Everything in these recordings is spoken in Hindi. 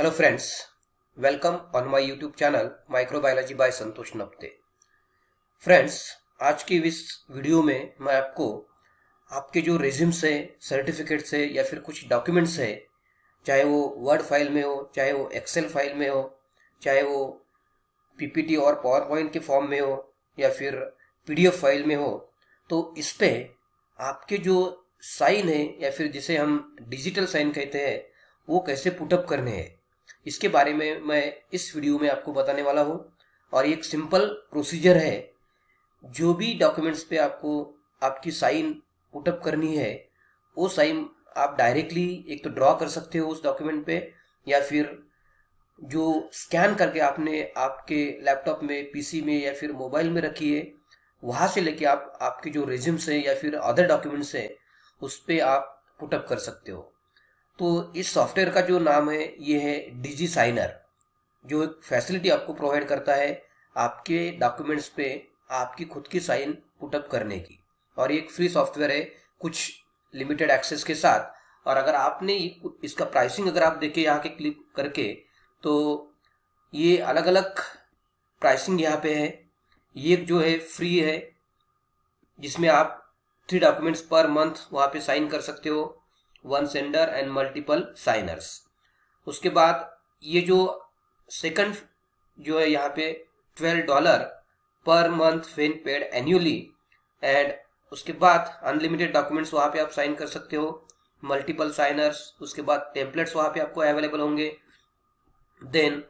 Hello friends welcome on my YouTube channel microbiology by Santosh Napte friends आज की इस वीडियो में मैं आपको आपके जो रेज्यूम्स है सर्टिफिकेट्स है या फिर कुछ डॉक्यूमेंट्स है चाहे वो वर्ड फ़ाइल में हो, चाहे वो एक्सेल फ़ाइल में हो, चाहे वो पीपीटी और पावर पॉइंट के फॉर्म में हो, या फिर पीडीएफ फ़ाइल में हो तो इस पे आपके जो साइन है या फिर जिसे हम डिजिटल साइन कहते हैं, वो कैसे पुटअप करने हैं? इसके बारे में मैं इस वीडियो में आपको बताने वाला हूँ। और एक सिंपल प्रोसीजर है। जो भी डॉक्यूमेंट्स पे आपको आपकी साइन पुटअप करनी है, वो साइन आप डायरेक्टली एक तो ड्रॉ कर सकते हो उस डॉक्यूमेंट पे, या फिर जो स्कैन करके आपने आपके लैपटॉप में पीसी में, या फिर मोबाइल में रखी है, वहाँ से लेके आप, आपके जो रेज्यूम्स है, या फिर अदर डॉक्यूमेंट्स है, उस पर आप पुटअप कर सकते हो। तो इस सॉफ्टवेयर का जो नाम है, ये है डिजी साइनर जो एक फैसिलिटी आपको प्रोवाइड करता है आपके डॉक्यूमेंट्स पे आपकी खुद की साइन पुटअप करने की। और एक फ्री सॉफ्टवेयर है, कुछ लिमिटेड एक्सेस के साथ। और अगर आपने इसका प्राइसिंग अगर आप देखे यहाँ के क्लिक करके तो ये अलग अलग प्राइसिंग यहाँ पे है। ये जो है फ्री है, जिसमें आप थ्री डॉक्यूमेंट्स पर मंथ वहाँ पे साइन कर सकते हो। One sender and multiple signers. उसके बाद ये जो सेकंड जो है यहाँ पे twelve dollar per month fan paid annually and उसके बाद अनलिमिटेड डॉक्यूमेंट्स वहाँ पे आप साइन कर सकते हो। मल्टीपल साइनर्स उसके बाद टेम्पलेट्स वहाँ पे आपको अवेलेबल होंगे। Then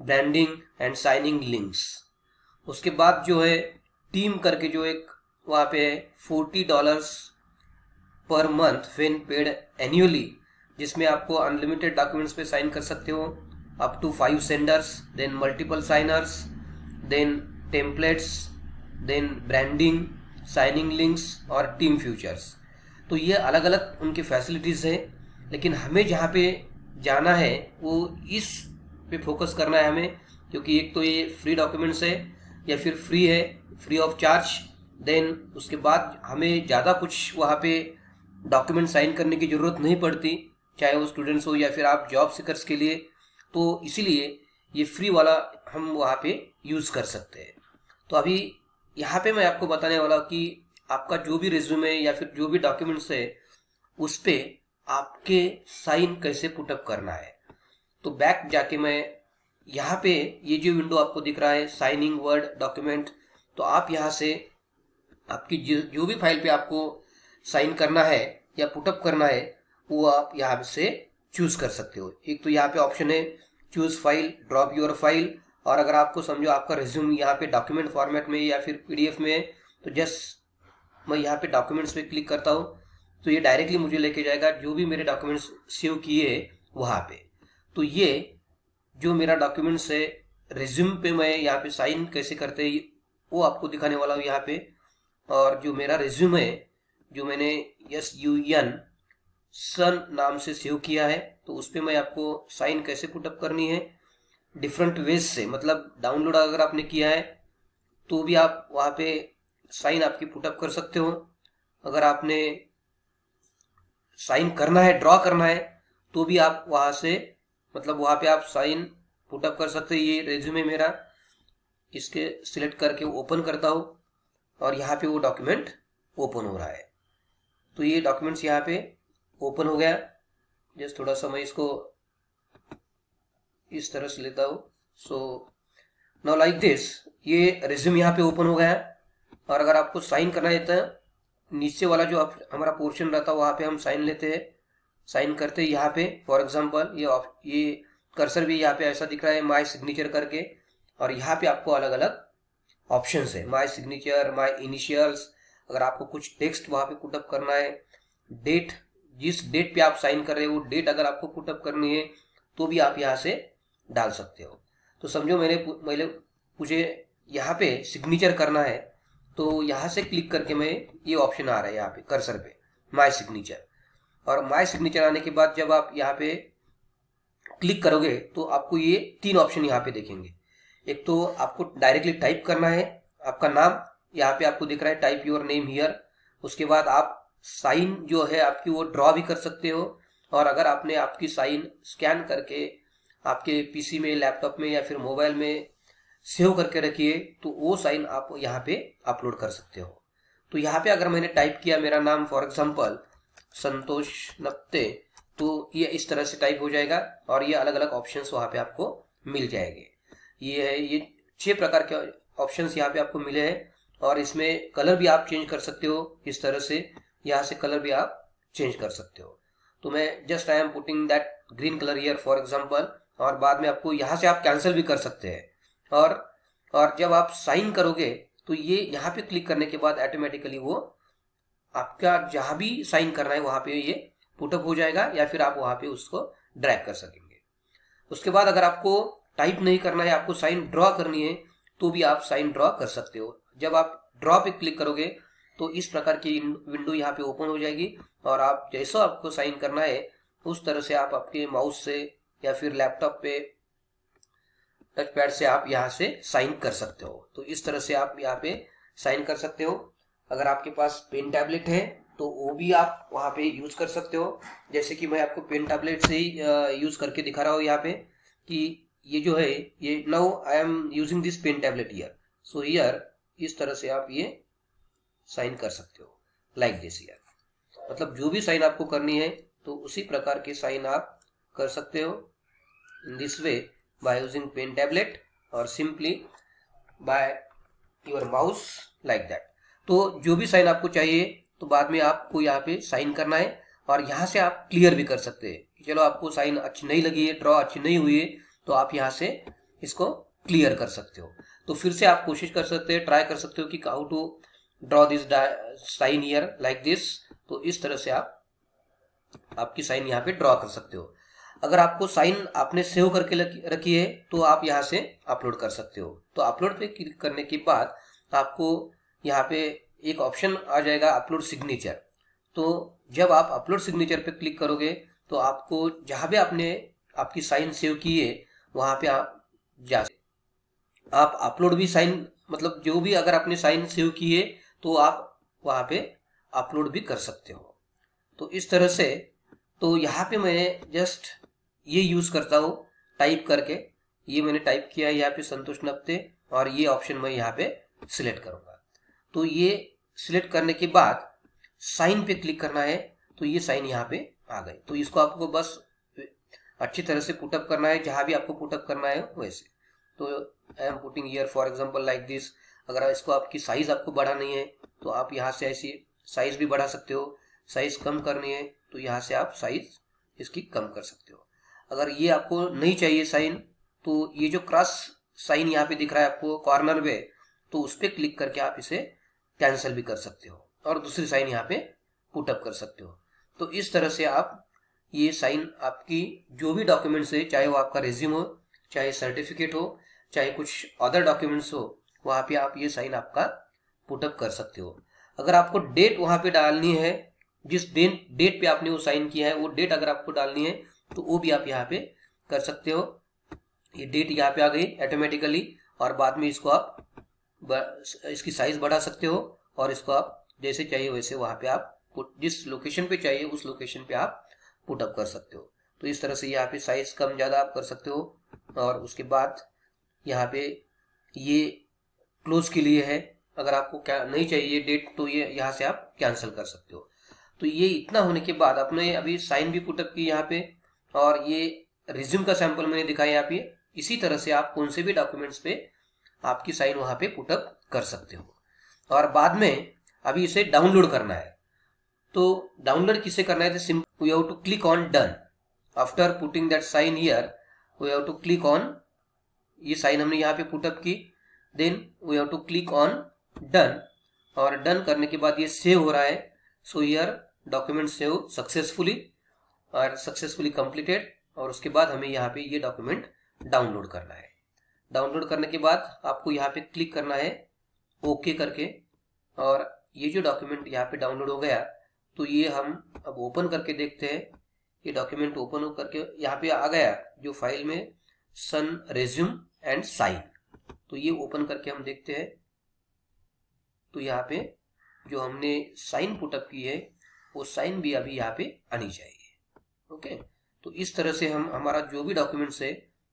branding and signing links उसके बाद जो है टीम करके जो एक वहाँ पे है forty dollars per month when paid annually जिसमें आपको अनलिमिटेड डॉक्यूमेंट्स पे साइन कर सकते हो up to five senders then multiple signers then templates then branding signing links और टीम फ्यूचर्स तो ये अलग अलग उनकी फैसिलिटीज़ है, लेकिन हमें जहाँ पे जाना है, वो इस पे फोकस करना है हमें, क्योंकि एक तो ये फ्री डॉक्यूमेंट्स है, या फिर फ्री है फ्री ऑफ़ चार्ज देन उसके बाद हमें ज़्यादा कुछ वहाँ पे डॉक्यूमेंट साइन करने की ज़रूरत नहीं पड़ती चाहे वो स्टूडेंट्स हो या फिर आप जॉब सीकर्स के लिए तो इसीलिए ये फ्री वाला हम वहाँ पे यूज़ कर सकते हैं। तो अभी यहाँ पे मैं आपको बताने वाला कि आपका जो भी रिज्यूमे या फिर जो भी डॉक्यूमेंट्स है उस पर आपके साइन कैसे पुटअप करना है। तो बैक जाके मैं यहाँ पे ये जो विंडो आपको दिख रहा है साइनिंग वर्ड डॉक्यूमेंट तो आप यहाँ से आपकी जो, भी फ़ाइल पे आपको साइन करना है या पुटअप करना है, वो आप यहाँ से चूज़ कर सकते हो। एक तो यहाँ पे ऑप्शन है choose file drop your file और अगर आपको समझो आपका रिज्यूम यहाँ पे डॉक्यूमेंट फॉर्मेट में या फिर पीडीएफ में तो जस्ट मैं यहाँ पे डॉक्यूमेंट्स पे क्लिक करता हूँ तो ये डायरेक्टली मुझे लेके जाएगा जो भी मेरे डॉक्यूमेंट्स सेव किए वहाँ पे। तो ये जो मेरा डॉक्यूमेंट्स है रिज्यूम पे मैं यहाँ पे साइन कैसे करते हैं वो आपको दिखाने वाला हूँ यहाँ पे, और जो मेरा रिज्यूम है जो मैंने एस यू एन सन नाम से सेव किया है तो उस पर मैं आपको साइन कैसे पुटअप करनी है? डिफरेंट वेज से मतलब डाउनलोड अगर आपने किया है तो भी आप वहाँ पे साइन आपकी पुटअप कर सकते हो। अगर आपने साइन करना है ड्रॉ करना है तो भी आप वहाँ से मतलब वहाँ पे आप साइन पुटअप कर सकते हो। ये रेज्यूमे मेरा इसके सिलेक्ट करके ओपन करता हूँ, और यहाँ पे वो डॉक्यूमेंट ओपन हो रहा है। तो ये डॉक्यूमेंट्स यहाँ पे ओपन हो गया। जस्ट थोड़ा सा मैं इसको इस तरह से लेता हूँ। सो नाउ लाइक दिस ये रिज्यूम यहाँ पे ओपन हो गया है। और अगर आपको साइन करना है, नीचे वाला जो हमारा पोर्शन रहता है, वहाँ पे हम साइन लेते हैं। साइन करते हैं यहाँ पे। फॉर एग्जांपल ये ये कर्सर भी यहाँ पे ऐसा दिख रहा है माई सिग्नेचर करके। और यहाँ पे आपको अलग अलग ऑप्शंस है। माई सिग्नेचर माई इनिशियल्स अगर आपको कुछ टेक्स्ट वहाँ पे पुटअप करना है डेट जिस डेट पे आप साइन कर रहे हो डेट अगर आपको पुटअप करनी है तो भी आप यहाँ से डाल सकते हो। तो समझो मैंने पहले मुझे यहाँ पे सिग्नेचर करना है तो यहाँ से क्लिक करके मैं ये ऑप्शन आ रहा है यहाँ पे कर्सर पे माई सिग्नेचर और माई सिग्नेचर आने के बाद जब आप यहाँ पे क्लिक करोगे तो आपको ये तीन ऑप्शन यहाँ पे देखेंगे। एक तो आपको डायरेक्टली टाइप करना है, आपका नाम यहाँ पे आपको दिख रहा है टाइप योर नेम हियर उसके बाद आप साइन जो है आपकी वो ड्रॉ भी कर सकते हो। और अगर आपने आपकी साइन स्कैन करके आपके पीसी में लैपटॉप में या फिर मोबाइल में सेव करके रखिए तो वो साइन आप यहाँ पे अपलोड कर सकते हो। तो यहाँ पे अगर मैंने टाइप किया मेरा नाम फॉर एग्जांपल संतोष नप्ते तो ये इस तरह से टाइप हो जाएगा और ये अलग अलग ऑप्शन वहाँ पे आपको मिल जाएँगे। ये है, ये छह प्रकार के ऑप्शंस यहाँ पे आपको मिले हैं। और इसमें कलर भी आप चेंज कर सकते हो इस तरह से। यहाँ से कलर भी आप चेंज कर सकते हो। तो मैं just I am putting that green colour here for example और बाद में आपको यहाँ से आप कैंसिल भी कर सकते हैं। और और जब आप साइन करोगे तो ये यहाँ पे क्लिक करने के बाद ऑटोमेटिकली वो आपका जहाँ भी साइन करना है, वहाँ पे ये पुटअप हो जाएगा, या फिर आप वहाँ पे उसको ड्रैग कर सकेंगे। उसके बाद अगर आपको टाइप नहीं करना है, आपको साइन ड्रॉ करनी है तो भी आप साइन ड्रॉ कर सकते हो। जब आप ड्रॉ पे क्लिक करोगे तो इस प्रकार की विंडो यहाँ पे ओपन हो जाएगी और आप जैसा आपको साइन करना है, उस तरह से आप आपके माउस से या फिर लैपटॉप पे टच पैड से आप यहाँ से साइन कर सकते हो। तो इस तरह से आप यहाँ पे साइन कर सकते हो। अगर आपके पास पेन टैबलेट है तो वो भी आप वहाँ पे यूज़ कर सकते हो। जैसे कि मैं आपको पेन टैबलेट से ही यूज़ करके दिखा रहा हूँ यहाँ पे कि ये जो है, ये now I am using this pen tablet here so here इस तरह से आप ये साइन कर सकते हो लाइक दिस ईयर मतलब जो भी साइन आपको करनी है तो उसी प्रकार के साइन आप कर सकते हो। In this way by using pen tablet और simply by your mouse, like that तो जो भी साइन आपको चाहिए तो बाद में आपको यहाँ पे साइन करना है और यहाँ से आप क्लियर भी कर सकते हैं चलो आपको साइन अच्छी नहीं लगी है ड्रॉ अच्छी नहीं हुई है तो आप यहाँ से इसको क्लियर कर सकते हो। तो फिर से आप कोशिश कर सकते हैं ट्राई कर सकते हो कि how to draw this sign here like this तो इस तरह से आप, आपकी साइन यहाँ पे ड्रॉ कर सकते हो। अगर आपको साइन आपने सेव करके रखी है तो आप यहाँ से अपलोड कर सकते हो। तो अपलोड पे क्लिक करने के बाद आपको यहाँ पे एक ऑप्शन आ जाएगा अपलोड सिग्नेचर तो जब आप अपलोड सिग्नेचर पे क्लिक करोगे तो आपको जहाँ भी आपने आपकी साइन सेव की है, वहाँ पे आप जा आप अपलोड भी साइन मतलब जो भी अगर आपने साइन सेव की है तो आप वहाँ पे अपलोड भी कर सकते हो। तो इस तरह से तो यहाँ पे मैंने जस्ट ये यूज़ करता हूँ टाइप करके। ये मैंने टाइप किया है यहाँ पे संतोष नपते, और ये ऑप्शन मैं यहाँ पे सिलेक्ट करूँगा। तो ये सिलेक्ट करने के बाद साइन पे क्लिक करना है तो ये साइन यहाँ पे आ गए तो इसको आपको बस अच्छी तरह से पुटअप करना है, जहाँ भी आपको पुटअप करना है, वैसे। तो I am putting here for example like this अगर इसको आपकी साइज़ आपको बढ़ानी है तो आप यहाँ से ऐसी साइज़ भी बढ़ा सकते हो। साइज़ कम करनी है तो यहाँ से आप साइज़ इसकी कम कर सकते हो। अगर ये आपको नहीं चाहिए साइन तो ये जो क्रॉस साइन यहाँ पे दिख रहा है आपको कॉर्नर पे तो उस पर क्लिक करके आप इसे कैंसिल भी कर सकते हो। और दूसरी साइन यहाँ पे पुटअप कर सकते हो। तो इस तरह से आप ये साइन आपकी जो भी डॉक्यूमेंट्स है, चाहे वो आपका रेज्यूम हो, चाहे सर्टिफिकेट हो चाहे कुछ अदर डॉक्यूमेंट्स हो वहाँ पे आप ये साइन आपका पुटअप कर सकते हो। अगर आपको डेट वहाँ पे डालनी है, जिस डेट डेट पे आपने वो साइन किया है, वो डेट अगर आपको डालनी है तो वो भी आप यहाँ पे कर सकते हो। ये डेट यहाँ पे आ गई ऑटोमेटिकली और बाद में इसको आप इसकी साइज़ बढ़ा सकते हो और इसको आप जैसे चाहिए वैसे वहाँ पे आप जिस लोकेशन पे चाहिए उस लोकेशन पे आप पुटअप कर सकते हो। तो इस तरह से यहाँ पे साइज़ कम ज़्यादा आप कर सकते हो और उसके बाद यहाँ पे ये क्लोज के लिए है। अगर आपको क्या नहीं चाहिए डेट तो ये यहाँ से आप कैंसिल कर सकते हो। तो ये इतना होने के बाद आपने अभी साइन भी पुटअप की यहाँ पे और ये रिज्यूम का सैंपल मैंने दिखाया यहाँ पे। इसी तरह से आप कौन से भी डॉक्यूमेंट्स पे आपकी साइन वहाँ पे पुटअप कर सकते हो। और बाद में अभी इसे डाउनलोड करना है। तो डाउनलोड किसे करना है? Simple we have to click on done after putting that sign here we have to click on ये साइन हमने यहाँ पे पुटअप की। Then we have to click on done और डन करने के बाद ये सेव हो रहा है। So here document save successfully और सक्सेसफुली कंप्लीटेड और उसके बाद हमें यहाँ पे ये डॉक्यूमेंट डाउनलोड करना है। डाउनलोड करने के बाद आपको यहाँ पे क्लिक करना है ओके okay करके। और ये जो डॉक्यूमेंट यहाँ पे डाउनलोड हो गया तो ये हम अब ओपन करके देखते हैं। ये डॉक्यूमेंट ओपन करके यहाँ पे आ गया, जो फ़ाइल में सन रेज्यूम एंड साइन तो ये ओपन करके हम देखते हैं। तो यहाँ पे जो हमने साइन पुटअप की है, वो साइन भी अभी यहाँ पे आनी चाहिए। ओके तो इस तरह से हम, हमारा जो भी डॉक्यूमेंट्स है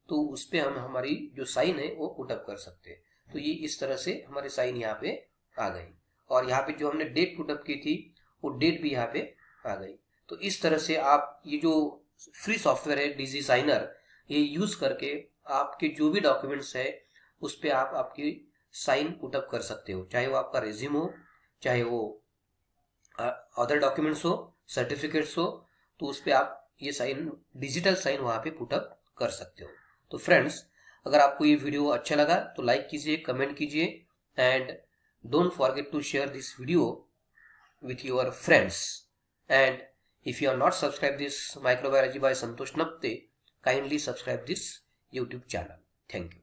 तो उस पर हम हमारी जो साइन है, वो पुटअप कर सकते हैं। तो ये इस तरह से हमारे साइन यहाँ पे आ गई। और यहाँ पे जो हमने डेट पुटअप की थी, वो डेट भी यहाँ पे आ गई। तो इस तरह से आप ये जो फ्री सॉफ्टवेयर है डीजी साइनर ये यूज़ करके आपके जो भी डॉक्यूमेंट्स है, उस पर आप आपकी साइन पुटअप कर सकते हो। चाहे वो आपका रेज्यूम हो, चाहे वो अदर डॉक्यूमेंट्स हो सर्टिफिकेट्स हो तो उस पर आप ये साइन डिजिटल साइन वहाँ पे पुटअप कर सकते हो। तो फ्रेंड्स अगर आपको ये वीडियो अच्छा लगा तो लाइक कीजिए कमेंट कीजिए and don't forget to share this video with your friends. And if you are not subscribed this microbiology by santosh napte, kindly subscribe this youtube channel. Thank you